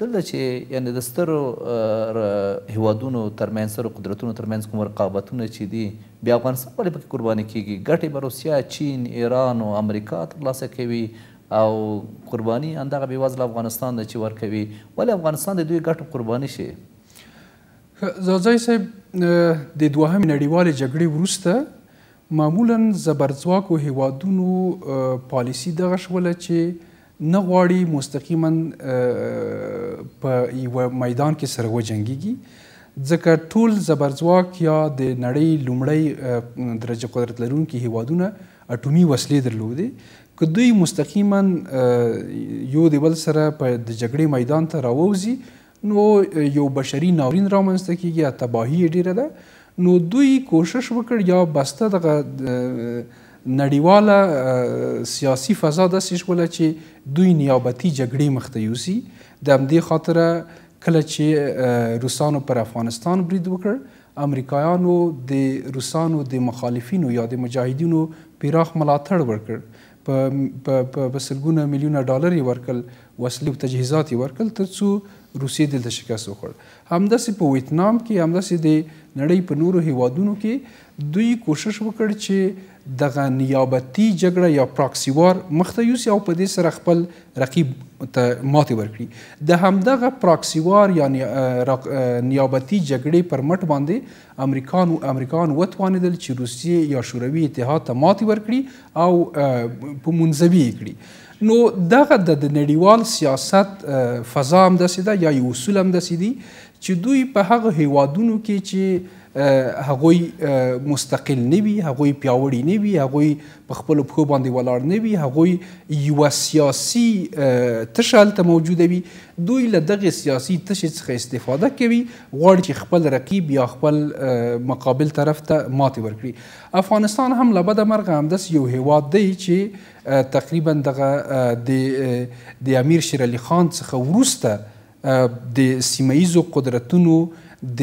دلته چې یعنې د سترو هېوادونو ترمنځ، سترو قدرتونو ترمنځ کوم رقابتونه چې دي، بیا افغانستان ولې پکې قرباني کېږي؟ ګټې به روسیه، چین، ایران او امریکا ترلاسه کوي او قرباني همدغه بې وزله افغانستان دی چې ورکوي. ولې افغانستان د دوی ګټو قرباني شي؟ ښه، ځاځی صاحب، د دوهمې نړیوالې جګړې وروسته معمولا زبرځواکو هېوادونو پالیسي دغه شوله چې نه غواړي مستقیما په یوه میدان کې سره وجنګیږي ځکه ټول زبرځواک یا د نړۍ لومړی درجه قدرت لرونکي هیوادونه اټومي وسلې درلودې که دوی مستقیما یو د بل سره په د جګړې میدان ته راووځي نو یو بشري ناورین رامنځته کیږي او تباهي یې ډیره ده نو دوی کوشش وکړ یا بسته دغه نړیواله سیاسي فضا داسې شوله چې دوی نیابتي جګړې مخته یوسي د همدې خاطره کله چې روسانو پر افغانستان برید وکړ امریکایانو د روسانو د مخالفینو یا د مجاهدینو پراخ ملاتړ ورکړ په په په په سلګونه میلیونه ډالر یې ورکړل، وسلې او تجهیزات یې ورکړل تر څو روسیې دلته شکست وخوړ. همداسې په ویتنام کې، همداسې د نړۍ په نورو هېوادونو کې دوی کوشش وکړ چې دغه نیابتي جګړه یا پراکسي وار مخته یوسي او په دې سره خپل رقیب ته ماتې ورکړي. د همدغه پراکسي وار یا نیابتي جګړې پر مټ باندې امریکان و امریکایان وتوانېدل چې روسیې یا شوروي اتحاد ته ماتې ورکړي او په منځوي یې کړي نو دغه د نړیوال سیاست فضا هم داسې ده یا یې اصول هم داسې دي چې دوی په هغه هیوادونو کې چې هغوی مستقل نه وي هغوی پیاوړي نه وي هغوی په خپل پښو باندې ولاړ نه وي هغوی یو سیاسي تشه هلته موجوده وي دوی له دغه سیاسي تشې څخه استفاده کوي غواړي چې خپل رقیب یا خپل مقابل طرف ته ماتې ورکړي افغانستان هم له بده مرغه همداسې یو هیواد دی چې تقریبا دغه د د امیر شیر علي خان څخه وروسته د سیمه ییزو قدرتونو د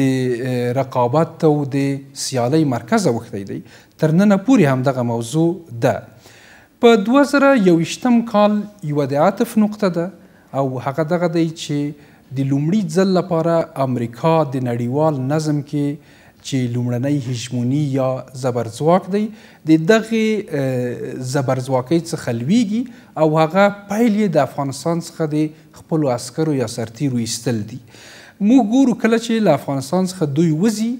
رقابت او د سیالۍ مرکز اوښتی دی تر ننه پورې هم دغه موضوع ده په 2021 کال یو د عطف نقطه ده او هغه دغه دی چې د لومړي ځل لپاره امریکا د نړیوال نظم کې چې لومړنی هژموني یا زبرځواک دی د دغې زبرځواکۍ څخه لویږي او هغه پیل یې د افغانستان څخه د خپلو عسکرو یا سرتیرو ایستل دي موږ ګورو کله چې له افغانستان څخه دوی وځي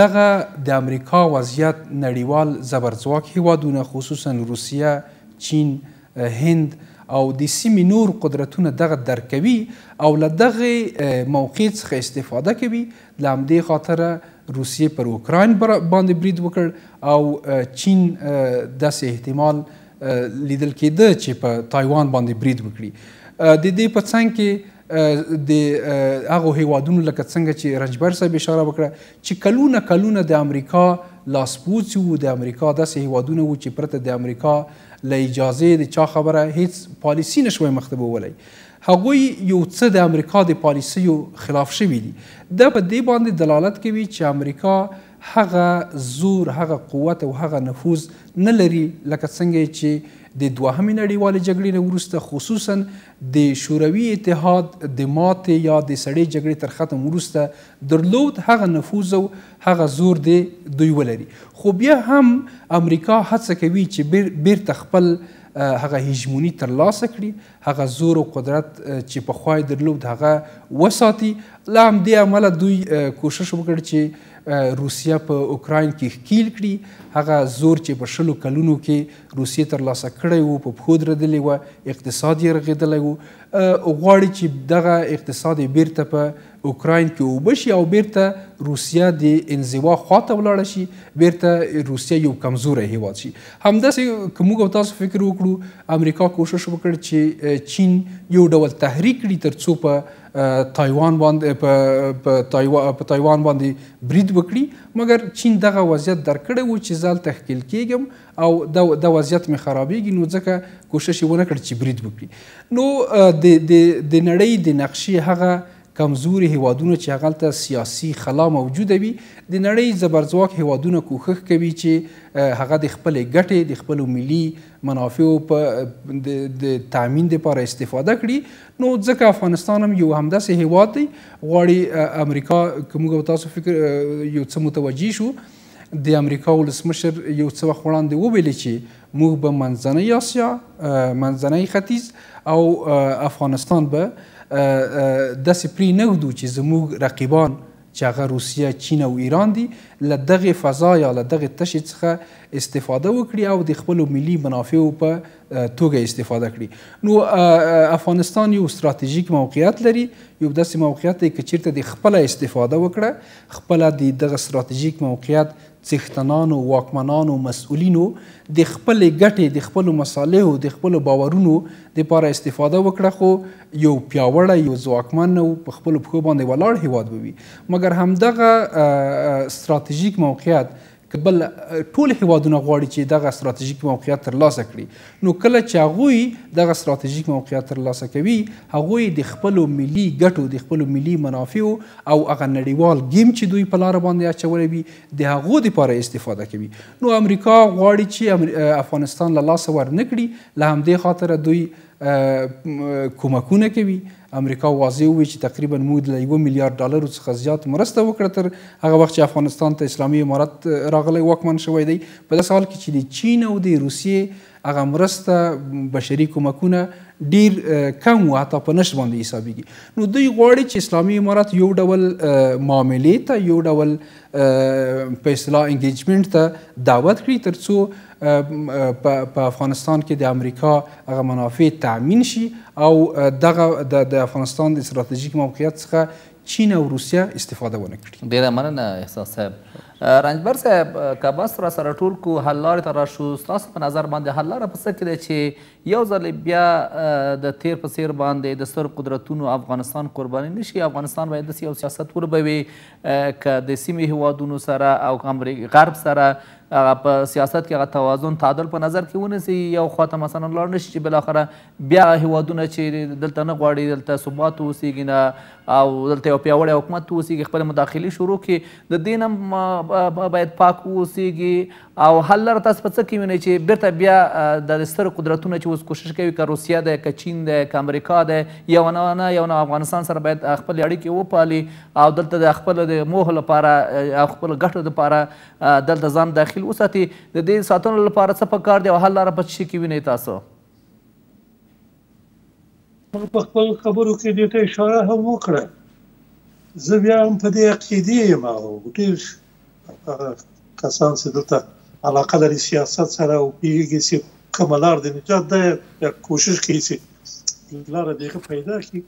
دغه د امریکا وضعیت نړیوال زبرځواک هیوادونه خصوصا روسیه چین هند او د سیمې نور قدرتونه دغه درک کوي او له دغه موقع څخه استفاده کوي، له همدې خاطره روسیې پر اوکراین باندې برید وکړ او چین داسې احتمال لیدل کېده چې په تایوان باندې برید وکړي. د دې په څنګ کې د هغو هیوادونو لکه څنګه چې رنجبر صاحب اشاره وکړه چې کلونه کلونه د امریکا لاسپوڅي وو د امریکا داسې هیوادونه وو چې پرته د امریکا له اجازې د چا خبره هیڅ پالیسی نشوی مخته بولی هغوی یو څه د امریکا د پالیسیو خلاف شوي دي دا په دې باندې دلالت کوي چې امریکا هغه زور هغه قوت او هغه نفوذ نه لري لکه څنګه چې د دوهمې نړیوالې جګړې نه وروسته خصوصا د شوروي اتحاد د ماتې یا د سړې جګړې تر ختم وروسته درلود هغه نفوذ او هغه زور دې دوی ولري خو بیا هم امریکا هڅه کوي چې بیرته خپل هغه هیژموني تر لاسه کړي هغه زور او قدرت چې په خوای درلود هغه وساتي له همدې امله دوی کوشش وکړ چې روسیه په اوکراین کې ښکیل کړي هغه زور چې په شلو کلونو کې روسیې ترلاسه کړی و، په پښو درېدلې وه، اقتصاد یې رغېدلی و، غواړي چې دغه اقتصاد یې بېرته په اوکراین کې اوبه شي او بېرته روسیه د انزوا خواته ولاړه شي، بېرته روسیه یو کمزوری هېواد شي. همداسې که موږ او تاسو فکر وکړو، امریکا کوشش وکړ چې چین یو ډول تحریک کړي تر څو په تایوان باندې په په تایوا په تایوان باندې برید وکړي مګر چین دغه وضعیت درک کړی و چې زه هلته ښکیل کیږم او دا وضعیت مې خرابېږي نو ځکه کوشش یې ونه کړ چې برید وکړي نو د د د نړۍ د نقشې هغه کمزوري هیوادونه چې هغلته سیاسي خلا موجوده وي د نړۍ زبرځواک هیوادونه کوښښ کوي چې هغه د خپلې ګټې د خپلو ملي منافعو په د تامین لپاره استفاده کړي نو ځکه افغانستان هم یو همداسې هیواد دی غواړي امریکا که موږ تاسو فکر یو څه متوجه شو د امریکا ولسمشر یو څه وخت وړاندې وویل چې موږ به منځنۍ آسیا، منځنۍ ختیځ او افغانستان به داسې پرې نه ږدو چې زموږ رقیبان چې هغه روسیه، چین او ایران دي له دغې فضا یا له دغې تشې څخه استفاده وکړي او د خپلو ملي منافعو په توګه استفاده کړي نو افغانستان یو ستراتیژیک موقعیت لري یو داسې موقعیت دی که چیرته د خپل استفاده وکړه خپل د دغه ستراتیژیک موقعیت څښتنانو واکمنانو مسؤلینو د خپل ګټې د خپل مصالحو د خپل باورونو د پاره استفاده وکړه خو یو پیاوړی یو ځواکمن او په خپل پښو باندې ولاړ هیواد بوي مګر همدغه ستراتیژیک موقعیت که بل ټول هېوادونه غواړي چې دغه ستراتیژیک موقعیت ترلاسه کړي نو کله چې هغوی دغه ستراتیژیک موقعیت ترلاسه کوي هغوی د خپلو ملي ګټو د خپلو ملي منافعو او هغه نړیوال ګیم چې دوی په لار باندې اچولی وي د هغو دپاره استفاده کوي نو امریکا غواړي چې افغانستان له لاسه ورنکړي له همدې خاطره دوی کمکونه کوي. امریکا واضح وویل چې تقریبا موږ له یوه میلیارد ډالرو څخه زیات مرسته وکړه تر هغه وخت چې افغانستان ته اسلامي امارت راغلی واکمن شوی دی په داسې حال کې چې د چین او د روسیې هغه مرسته بشري کمکونه ډیر کم و حتی په نشت باندې حسابیږي نو دوی غواړي چې اسلامي امارت یو ډول معاملې ته یو ډول په اصطلاح انګیجمنټ ته دعوت کړي ترڅو په افغانستان کې د امریکا هغه منافع تامین شي او دغه د افغانستان د ستراتیژیک موقعیت څخه چین او روسیه استفاده ونه کړي ډیره مننه احساس صاحب رنجبر صاحب که بس را سره ټول کو حل لارې ته راشو ستاسو په نظر باندې حل لاره په څه کې ده چې یو ځل بیا د تیر په څیر باندې د ستر قدرتونو افغانستان قرباني نشي افغانستان باید داسې یو سیاست وربوي که د سیمې هیوادونو سره او غرب سره هغه په سیاست کې هغه توازن تعادل په نظر کې ونیسي یو خواته مثلا لاړ نشي چې بالاخره بیا هیوادونه چې دلته نه غواړي دلته ثبات اوسېږي نه او دلته یو پیاوړی حکومت اوسېږي خپل مداخلې شروع کړي د دې نه باید پاک اوسېږي او حل لاره تاسو په څه کې وینئ چې بیرته بیا د ستر قدرتونه چې اوس کوشش کوي که روسیه ده که چین ده که امریکا ده یو نه نه یو نه افغانستان سره باید خپل اړیکې وپالي او دلته د خپل د موه لپاره او خپل ګټو لپاره دلته ځان داخل وساتي د دې ساتلو لپاره څه پکار دی او حل لاره په څه کې وینئ تاسو هغه په خپل خبرو کې دې ته اشاره هم وکړه زه بیا هم په دې عقیدې یم او ډېر هغه کسان چې دلته علاقه لري سیاست سره او پیږي چې کومه لار د نجات ده یا کوشش کوي چې لار دې پیدا کړي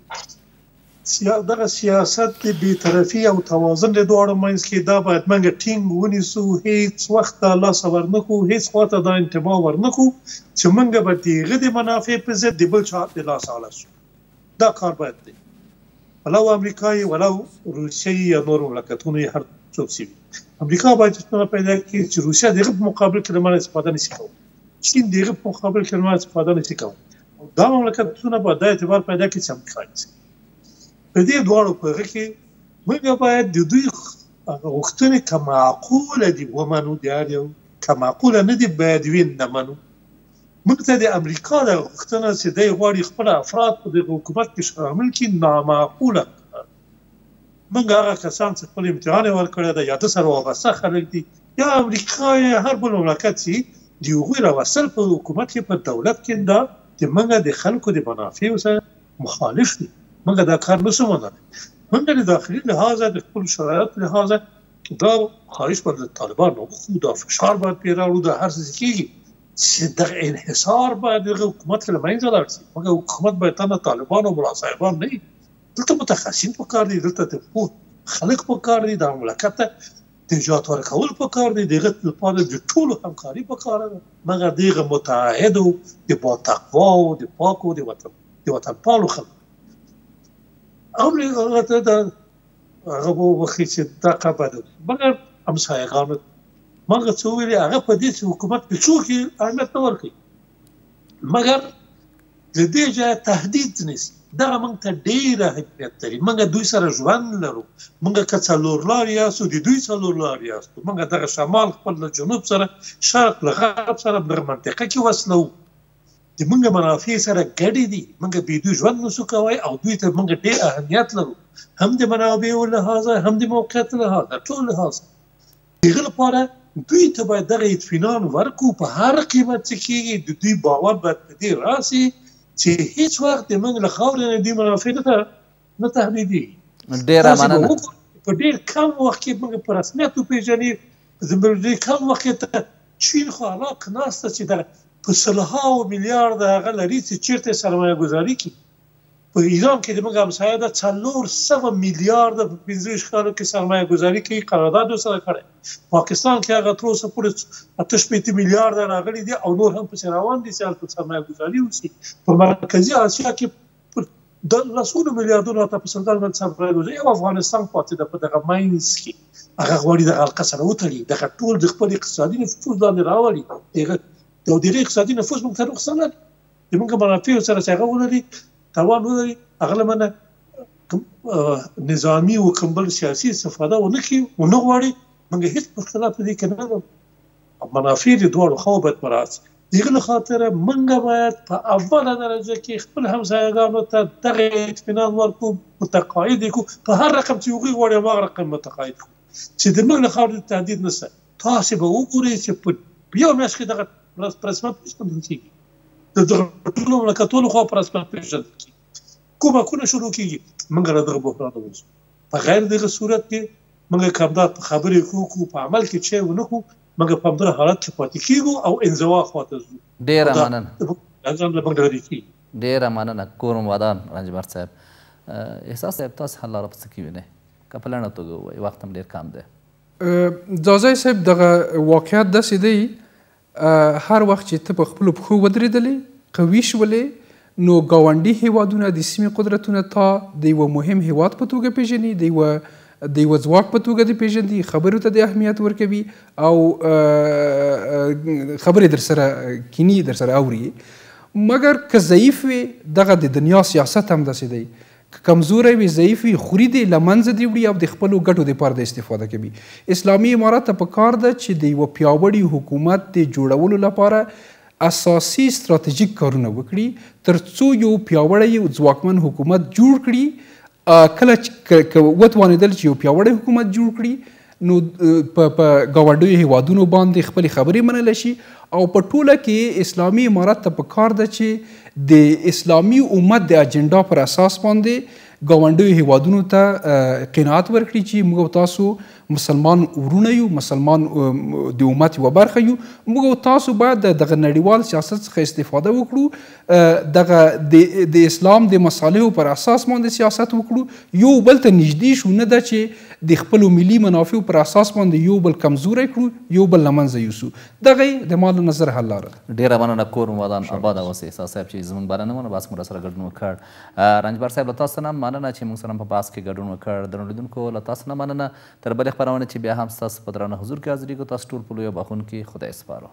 دغه سیاست د بې طرفي او توازن د دواړو منځ کې دا باید منګه ټینګ ونیسو، هیڅ وخت دا لاسه ورنکړو، هیڅ خوا ته دا انتباه ورنکړو چې منګه به د هغه د منافع په ضد د بل چا د لاسه اړه شو. دا کار باید نه وي. ولو امریکا یې، ولو روسیه یې یا نور مملکتونه یې هر څوک چې وي. امریکا باید دا چشمه پیدا کړي چې روسیه د هغه په مقابل کې له منه استفاده نشي کولای. چین د هغه په مقابل کې له منه استفاده نشي کولای. او دا مملکت څونه به دا اعتبار پیدا کړي چې امریکا نیسي په دې دواړو په هغه کې موږ باید د دوی غوښتنې که معقوله دي ومنو د هر یو که معقوله نه دي باید وین نه منو موږ ته د امریکا د غوښتنه چې دی غواړي خپل افراد په دغه حکومت کې شامل کړي نامعقوله موږ هغه کسان چې خپل امتحان یې ورکړی دی یا ده سره وابسته خلک دي یا امریکا یا هر بل مملکت چې د هغوی راوستل په حکومت کې په دولت کې دا د موږ د خلکو د منافعو سره مخالف دي موږ دا کار نسو منلی موږ د داخلي لحاظه د خپل شرایط لحاظه دا خواهش به له طالبان وکړو دا فشار باید پرې راوړو دا هر څه چې کېږي چې دغه انحصار باید دغه حکومت له منځه لاړ شي موږ حکومت باید تنه طالبان او ملا صاحبان نه دلته متخصصین پکار دي، دلته د پوه خلک پکار دي، دغه مملکت ته نجات ورکول پکار دي، د هغه لپاره د ټولو همکاري پکار ده، مګر د هغه متعهدو، د باتقواو، د پاکو، د وطن د وطنپالو خلکو هم هغه ته د هغه وبخښي چې دا کار باید مګر همسایګانو مګر څه ویلي هغه په دې حکومت کې څوک اهمیت نه ورکوي مګر د دې ځای تهدید نسی دغه موږ ته ډیر اهمیت لري موږ دوی سره ژوند لرو موږ که څلور لار یاستو د دوی څلور لار یاستو موږ دغه شمال خپل له جنوب سره شرق له غرب سره په منطقه کې وسلو د موږ منافع سره ګډې دي موږ به دوی ژوند نسو کوي او دوی ته موږ ډیر اهمیت لرو هم د منابعو لحاظه هم د موقعیت لحاظه ټول لحاظه دغه لپاره دوی ته باید دغه اطمینان ورکو په هر قیمت چې کېږي د دوی باور باید په دې راسي چې هیڅ وخت د موږ له خاورې نه دوی منافع نه نه تهدیدېږي ډېره مننه په ډېر کم وخت کې موږ په رسمیت وپېژني په ډېر کم وخت کې چین خو هلاک ناسته چې د په سلهاو میلیارد هغه لري چې چیرته سرمایه ګذاري کوي په ایران کې زموږ همسایه ده څلور سوه میلیارده په پنځه ویشت کالو کې سرمایه ګذاري کوي قرارداد ورسره کړی پاکستان کې هغه تر اوسه پورې اته شپېته میلیارده راغلي دي او نور هم پسې روان دي چې هلته سرمایه ګذاري وشي په مرکزي اسیا کې د لسونو میلیاردونو ته په سلګر باندې سرمایه ګذاري یو افغانستان پاتې ده په دغه مینس کې هغه غواړي د غلقه سره وتړي دغه ټول د خپل اقتصادي نفوذ لاندې راولي دغه د دې اقتصادي نفوذ موږ ته رخصت د موږ منافعو سره څنګه ولري توان ولري هغه لمنه کوم نظامی او کوم بل سیاسي استفاده و نه کی و نه غواړي موږ هیڅ مشکل په دې کې نه لرو منافع د دوه خو به مراد دغه خاطر موږ باید په اوله درجه کې خپل همسایګانو ته دغه اطمینان ورکو متقاعد کو په هر رقم چې وګړي غواړي هغه رقم متقاعد کو چې د موږ له خاطر تهدید نشته تاسو به وګورئ چې په یو میاشت کې دغه پرسمت پیژندل کیږي د دغه ټولو مملکتونو خو پرسمت پیژندل کیږي کومه کونه شروع کیږي موږ له دغه بحران وځو په غیر دغه صورت کې موږ کمدار په خبرې کوو په عمل کې چې ونکو موږ په همدغه حالت کې پاتې کیږو او انزوا خواته ځو ډیره مننه ځان له موږ لري کیږي ډیره مننه کورم ودان رنجبر صاحب احساس صاحب تاسو حل لاره په څه کې وینئ که په لنډه توګه ووایي وخت هم ډیر کم دی ځاځی صاحب دغه واقعیت داسې دی هر وخت چې ته په خپلو پښو ودرېدلې قوي شولې نو ګاونډي هیوادونه د سیمې قدرتونه تا د یو مهم هیواد په توګه پیژني د یو د یو ځواک په توګه دې پیژندي خبرو ته د اهمیت ورکوي او خبرې در سره کینی در سره اوري مګر که ضعیف وي دغه د دنیا سیاست هم داسې دی که کمزوری وي ضعیف وي خوري دې له منځه دې وړي او د خپلو ګټو دپاره دې استفاده کوي اسلامي امارت ته په کار ده چې د یوه پیاوړي حکومت د جوړولو لپاره اساسي ستراتیژیک کارونه وکړي تر څو یو پیاوړی او ځواکمن حکومت جوړ کړي کله چې وتوانیدل چې یو پیاوړی حکومت جوړ کړي نو په په ګاونډیو هیوادونو باندې خپلې خبرې منل شي او په ټوله کې اسلامي امارت ته په کار ده چې د اسلامي امت د اجنډا پر اساس باندې ګاونډیو هیوادونو ته قناعت ورکړي چې موږ تاسو مسلمان ورونه یو مسلمان د امت یو برخه یو موږ تاسو باید دغه نړیوال سیاست څخه استفاده وکړو دغه د د اسلام د مصالحو پر اساس باندې سیاست وکړو یو بل ته نږدې شو نه دا چې د خپل ملي منافعو پر اساس باندې یو بل کمزوری کړو یو بل لمنځه یوسو دغه د مال نظر حل لاره ده ډیره مننه کور مو ودان آباد اوسئ استاد صاحب چې زموږ بلنه مو بحث مو سره ګډون وکړ رنجبر صاحب له تاسو نه مننه چې موږ سره په بحث کې ګډون وکړ درنو لیدونکو له تاسو نه مننه تر بلې خبرونه چې بیا هم تاسو په درنه حضور کې حاضرېږو تاسو ټول په لوی بخون کې خدای سپارو